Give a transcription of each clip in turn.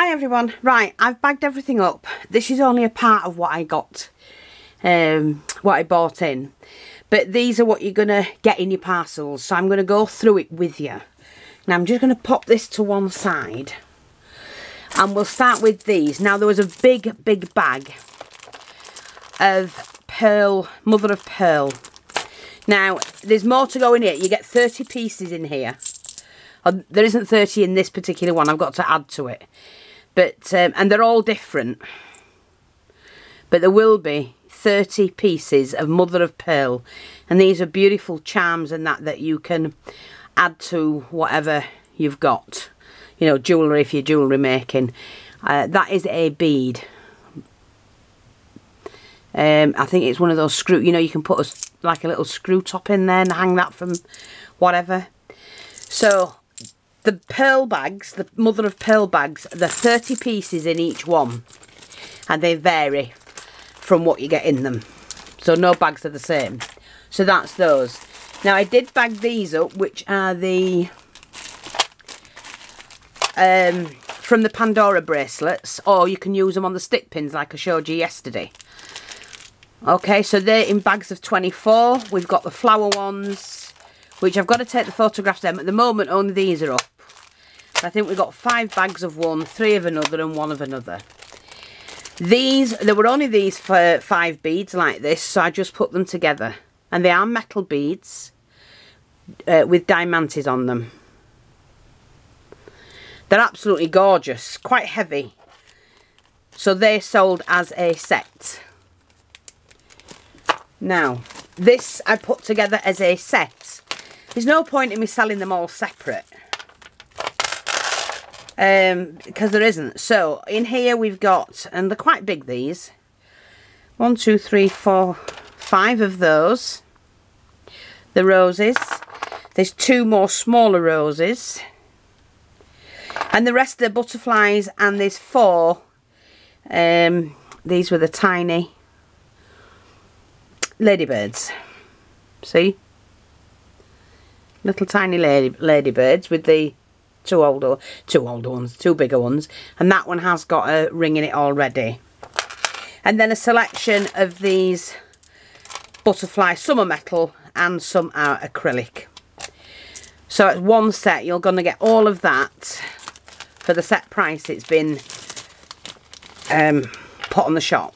Hi everyone. Right, I've bagged everything up. This is only a part of what I got, um, what I bought in. But these are what you're going to get in your parcels. So I'm going to go through it with you. Now I'm just going to pop this to one side. And we'll start with these. Now there was a big, big bag of pearl, mother of pearl. Now, there's more to go in here. You get 30 pieces in here. Oh, there isn't 30 in this particular one. I've got to add to it. But um, And they're all different. But there will be 30 pieces of mother of pearl. And these are beautiful charms and that that you can add to whatever you've got. You know, jewellery if you're jewellery making. Uh, that is a bead. Um, I think it's one of those screw, you know, you can put a, like a little screw top in there and hang that from whatever. So the pearl bags, the mother of pearl bags, the 30 pieces in each one. And they vary from what you get in them. So no bags are the same. So that's those. Now I did bag these up, which are the um, from the Pandora bracelets, or you can use them on the stick pins like I showed you yesterday. Okay, so they're in bags of 24. We've got the flower ones, which I've got to take the photographs them. At the moment, only these are up. I think we've got five bags of one, three of another, and one of another. These, there were only these for five beads like this, so I just put them together. And they are metal beads uh, with diamantes on them. They're absolutely gorgeous, quite heavy. So they're sold as a set. Now, this I put together as a set. There's no point in me selling them all separate um, because there isn't. So in here we've got, and they're quite big these, one, two, three, four, five of those. The roses. There's two more smaller roses. And the rest are butterflies and there's four. Um, these were the tiny ladybirds. See? Little tiny lady ladybirds with the two older, two older ones, two bigger ones. And that one has got a ring in it already. And then a selection of these butterfly, are metal and some are acrylic. So it's one set, you're going to get all of that for the set price it's been um, put on the shop.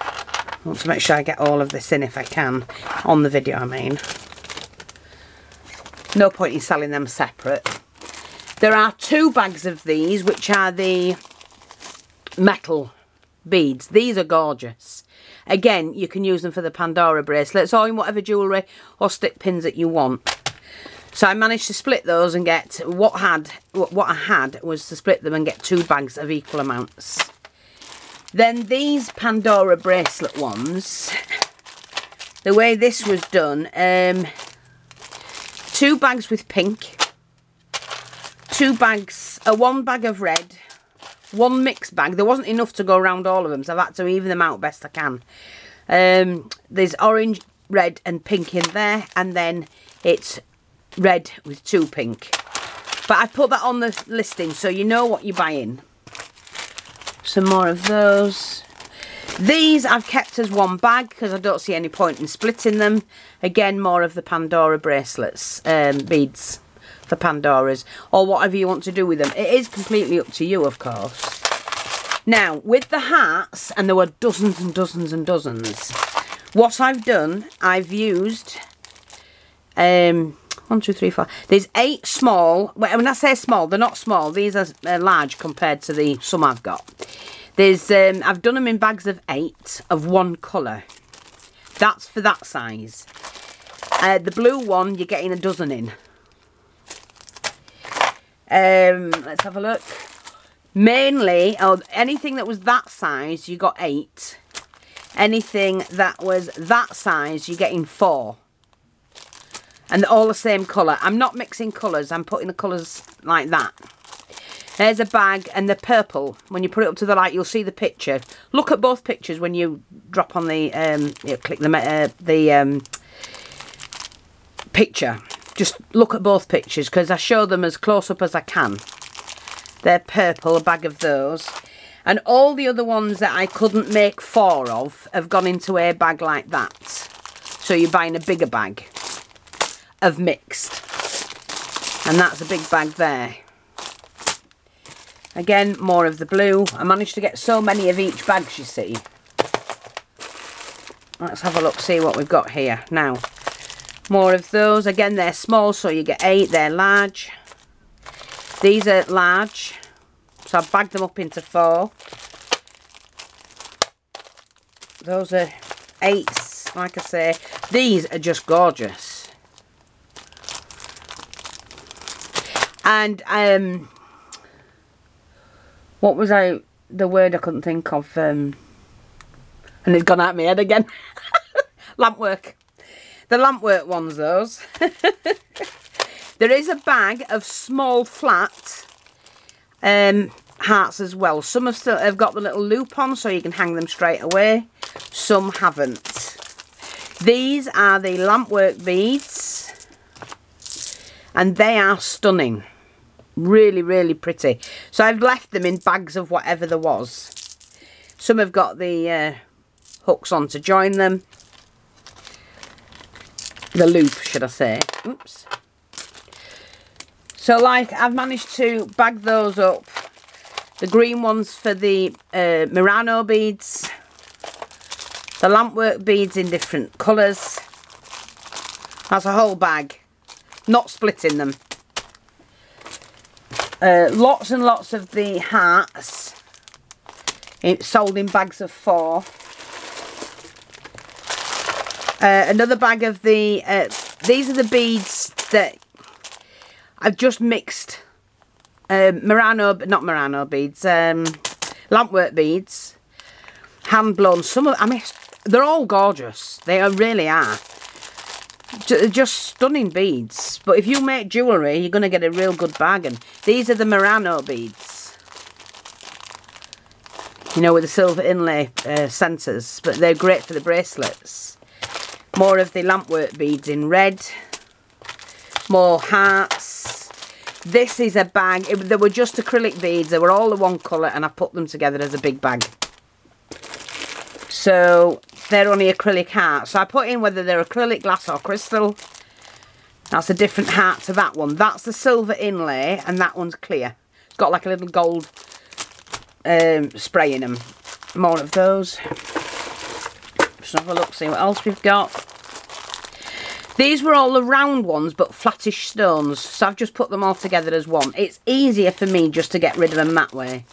I want to make sure I get all of this in if I can, on the video I mean. No point in selling them separate. There are two bags of these, which are the metal beads. These are gorgeous. Again, you can use them for the Pandora bracelets or in whatever jewellery or stick pins that you want. So I managed to split those and get what had what I had was to split them and get two bags of equal amounts. Then these Pandora bracelet ones, the way this was done, um, two bags with pink, two bags, uh, one bag of red, one mixed bag. There wasn't enough to go around all of them, so I've had to even them out best I can. Um, there's orange, red and pink in there, and then it's red with two pink. But I put that on the listing so you know what you're buying. Some more of those. These I've kept as one bag because I don't see any point in splitting them. Again, more of the Pandora bracelets, um, beads for Pandoras, or whatever you want to do with them. It is completely up to you, of course. Now, with the hats, and there were dozens and dozens and dozens, what I've done, I've used, um, one, two, three, four. There's eight small, when I say small, they're not small, these are uh, large compared to the some I've got. There's, um, I've done them in bags of eight of one colour. That's for that size. Uh, the blue one, you're getting a dozen in. Um, let's have a look. Mainly, oh, anything that was that size, you got eight. Anything that was that size, you're getting four. And they're all the same colour. I'm not mixing colours, I'm putting the colours like that. There's a bag and the purple. When you put it up to the light, you'll see the picture. Look at both pictures when you drop on the, um, you know, click the, uh, the um, picture. Just look at both pictures because I show them as close up as I can. They're purple, a bag of those. And all the other ones that I couldn't make four of have gone into a bag like that. So you're buying a bigger bag of mixed. And that's a big bag there. Again, more of the blue. I managed to get so many of each bag, you see. Let's have a look, see what we've got here. Now, more of those. Again, they're small, so you get eight. They're large. These are large. So I've bagged them up into four. Those are eights, like I say. These are just gorgeous. And um, what was I, the word I couldn't think of, um, and it's gone out of my head again. lampwork. The lampwork ones, those. there is a bag of small flat um, hearts as well. Some have still have got the little loop on so you can hang them straight away. Some haven't. These are the lampwork beads and they are stunning. Really, really pretty. So I've left them in bags of whatever there was. Some have got the uh, hooks on to join them. The loop, should I say. Oops. So like, I've managed to bag those up. The green ones for the uh, Murano beads. The lampwork beads in different colours. That's a whole bag. Not splitting them. Uh, lots and lots of the hats it's sold in bags of four. Uh, another bag of the, uh, these are the beads that I've just mixed. Um, Murano, not Murano beads, um, lampwork beads. Hand blown. Some of, I mean, they're all gorgeous. They are, really are just stunning beads. But if you make jewellery, you're going to get a real good bargain. These are the Murano beads. You know, with the silver inlay uh, centres. But they're great for the bracelets. More of the lampwork beads in red. More hearts. This is a bag. It, they were just acrylic beads. They were all the one colour and I put them together as a big bag. So they're only acrylic hearts. So I put in whether they're acrylic, glass or crystal. That's a different heart to that one. That's the silver inlay and that one's clear. It's got like a little gold um, spray in them. More of those. Just have a look, see what else we've got. These were all the round ones, but flattish stones. So I've just put them all together as one. It's easier for me just to get rid of them that way.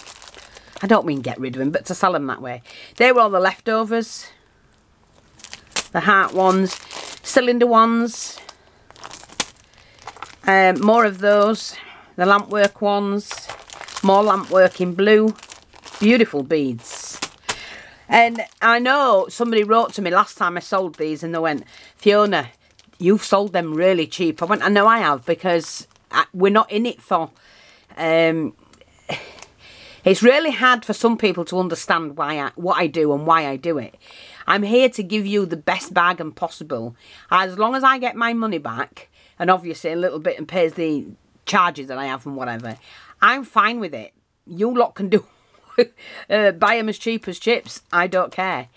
I don't mean get rid of them, but to sell them that way. They were all the leftovers the heart ones, cylinder ones, um, more of those, the lampwork ones, more lampwork in blue, beautiful beads. And I know somebody wrote to me last time I sold these and they went, Fiona, you've sold them really cheap. I went, I know I have because I, we're not in it for... Um, it's really hard for some people to understand why I, what I do and why I do it. I'm here to give you the best bargain possible. As long as I get my money back, and obviously a little bit and pays the charges that I have and whatever, I'm fine with it. You lot can do, uh, buy them as cheap as chips. I don't care.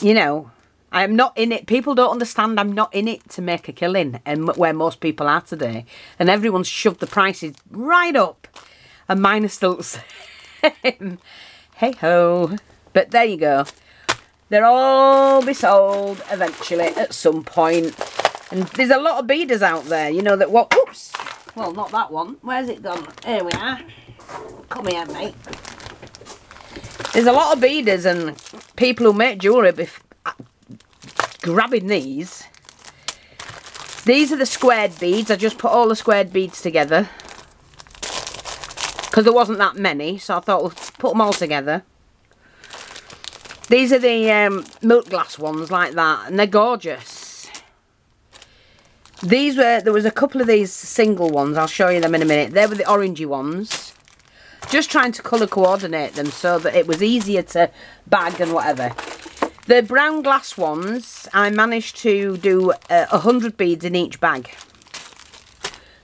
You know, I'm not in it. People don't understand I'm not in it to make a killing and where most people are today. And everyone's shoved the prices right up. And mine are still the same. hey ho. But there you go. They'll all be sold eventually at some point. And there's a lot of beaders out there, you know, that what... Oops! Well, not that one. Where's it gone? Here we are. Come here, mate. There's a lot of beaders and people who make jewellery uh, grabbing these. These are the squared beads. I just put all the squared beads together. Because there wasn't that many, so I thought we'll put them all together. These are the um, milk glass ones like that, and they're gorgeous. These were, there was a couple of these single ones, I'll show you them in a minute. They were the orangey ones. Just trying to colour coordinate them so that it was easier to bag and whatever. The brown glass ones, I managed to do uh, a uh, hundred beads in each bag.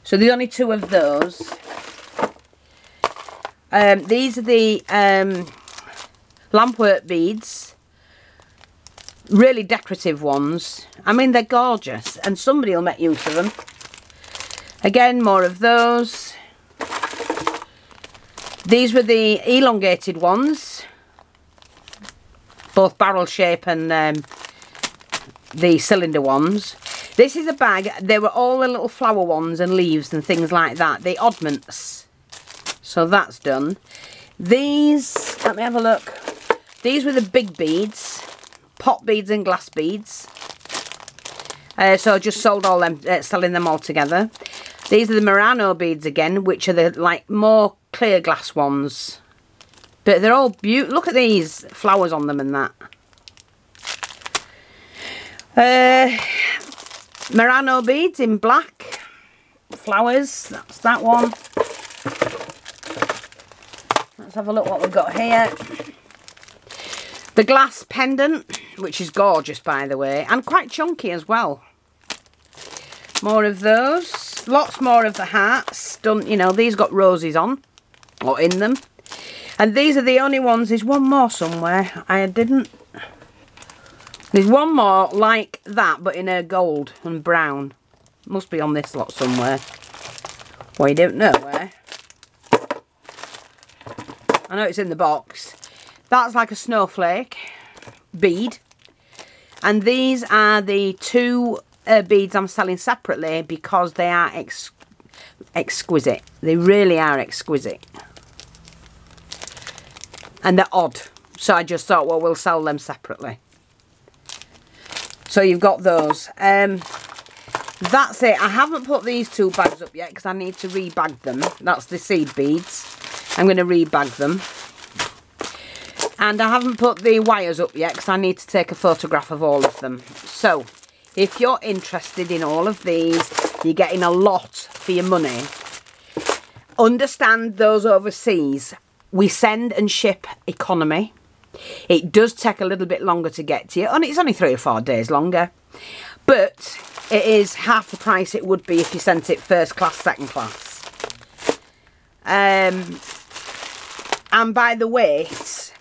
So the only two of those. Um, these are the um, lampwork beads. Really decorative ones. I mean, they're gorgeous. And somebody will make use of them. Again, more of those. These were the elongated ones. Both barrel shape and um, the cylinder ones. This is a bag. They were all the little flower ones and leaves and things like that. The oddments. So that's done. These, let me have a look. These were the big beads. Pot beads and glass beads. Uh, so I just sold all them, uh, selling them all together. These are the Murano beads again, which are the like more clear glass ones. But they're all beautiful. Look at these flowers on them and that. Uh, Murano beads in black. Flowers, that's that one. Have a look what we've got here. The glass pendant, which is gorgeous by the way, and quite chunky as well. More of those. Lots more of the hearts. Done, you know, these got roses on, or in them. And these are the only ones, there's one more somewhere. I didn't there's one more like that, but in a gold and brown. Must be on this lot somewhere. Well, you don't know where. I know it's in the box. That's like a snowflake bead. And these are the two uh, beads I'm selling separately because they are ex exquisite. They really are exquisite. And they're odd. So I just thought, well, we'll sell them separately. So you've got those. Um, that's it. I haven't put these two bags up yet because I need to rebag them. That's the seed beads. I'm going to rebag them. And I haven't put the wires up yet because I need to take a photograph of all of them. So, if you're interested in all of these, you're getting a lot for your money. Understand those overseas. We send and ship economy. It does take a little bit longer to get to you, and it's only three or four days longer. But it is half the price it would be if you sent it first class, second class. Um, and by the weight,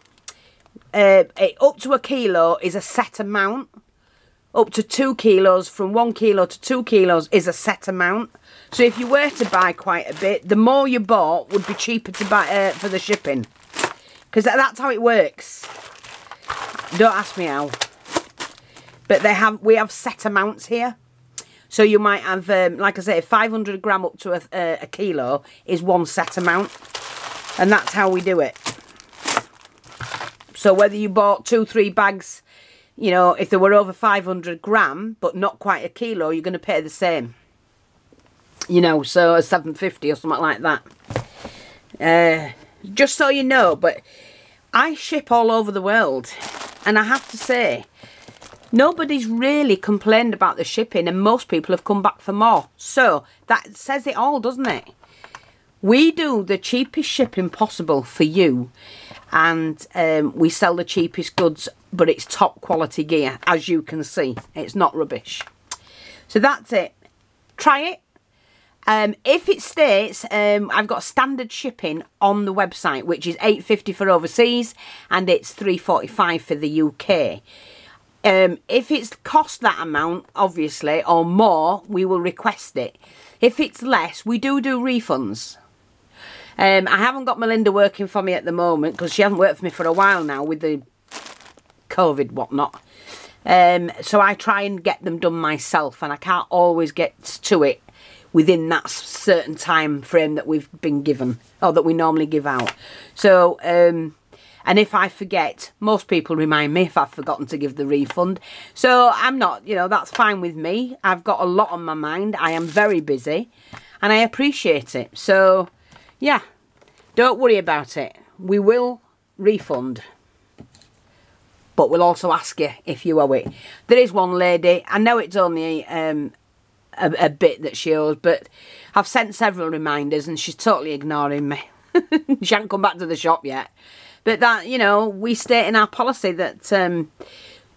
uh, up to a kilo is a set amount. Up to two kilos, from one kilo to two kilos is a set amount. So if you were to buy quite a bit, the more you bought would be cheaper to buy uh, for the shipping. Because that's how it works. Don't ask me how. But they have we have set amounts here. So you might have, um, like I say, 500 gram up to a, a, a kilo is one set amount. And that's how we do it. So whether you bought two, three bags, you know, if they were over 500 gram, but not quite a kilo, you're going to pay the same. You know, so a 750 or something like that. Uh, just so you know, but I ship all over the world. And I have to say, nobody's really complained about the shipping and most people have come back for more. So, that says it all, doesn't it? We do the cheapest shipping possible for you. And um, we sell the cheapest goods, but it's top quality gear, as you can see. It's not rubbish. So that's it. Try it. Um, if it states, um, I've got standard shipping on the website, which is 8.50 for overseas and it's 3.45 for the UK. Um, if it's cost that amount, obviously, or more, we will request it. If it's less, we do do refunds. Um, I haven't got Melinda working for me at the moment because she hasn't worked for me for a while now with the COVID whatnot. Um, so I try and get them done myself and I can't always get to it within that certain time frame that we've been given or that we normally give out. So, um, and if I forget, most people remind me if I've forgotten to give the refund. So I'm not, you know, that's fine with me. I've got a lot on my mind. I am very busy and I appreciate it. So, yeah, don't worry about it. We will refund. But we'll also ask you if you owe it. There is one lady, I know it's only um, a, a bit that she owes, but I've sent several reminders and she's totally ignoring me. she hasn't come back to the shop yet. But that, you know, we state in our policy that um,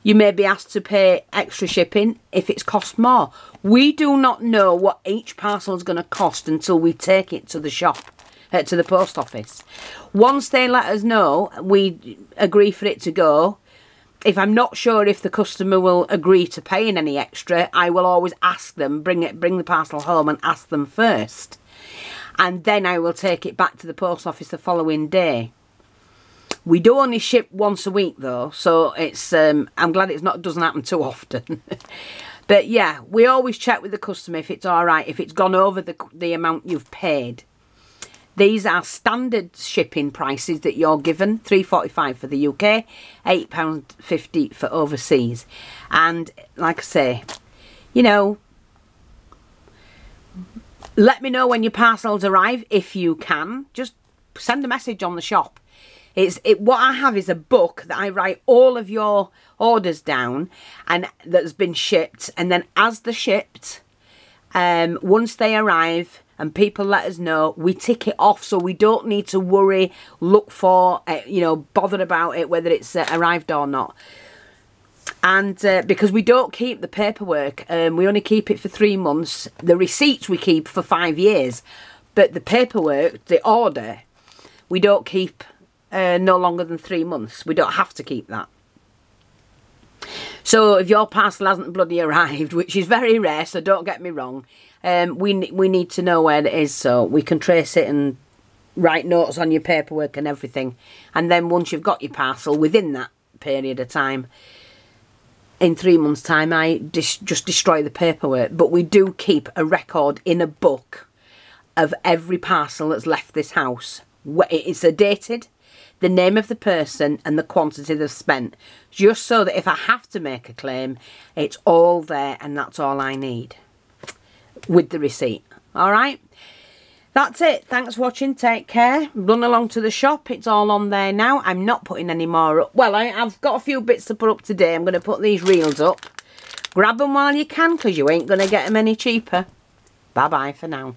you may be asked to pay extra shipping if it's cost more. We do not know what each parcel is going to cost until we take it to the shop. Uh, to the post office. Once they let us know, we agree for it to go. If I'm not sure if the customer will agree to paying any extra, I will always ask them, bring it, bring the parcel home and ask them first. And then I will take it back to the post office the following day. We do only ship once a week though, so it's um, I'm glad it's not doesn't happen too often. but yeah, we always check with the customer if it's all right, if it's gone over the the amount you've paid. These are standard shipping prices that you're given, three forty five for the UK, eight pound fifty for overseas, and like I say, you know, let me know when your parcels arrive if you can. Just send a message on the shop. It's it what I have is a book that I write all of your orders down and that's been shipped. And then as they're shipped um once they arrive and people let us know we tick it off so we don't need to worry look for uh, you know bother about it whether it's uh, arrived or not and uh, because we don't keep the paperwork um, we only keep it for three months the receipts we keep for five years but the paperwork the order we don't keep uh, no longer than three months. We don't have to keep that. So if your parcel hasn't bloody arrived, which is very rare, so don't get me wrong, um, we we need to know where it is so we can trace it and write notes on your paperwork and everything. And then once you've got your parcel within that period of time, in three months' time, I just destroy the paperwork. But we do keep a record in a book of every parcel that's left this house. It's dated the name of the person and the quantity they've spent just so that if I have to make a claim it's all there and that's all I need with the receipt. All right? That's it. Thanks for watching. Take care. Run along to the shop. It's all on there now. I'm not putting any more up. Well I, have got a few bits to put up today. I'm going to put these reels up. Grab them while you can because you ain't going to get them any cheaper. Bye bye for now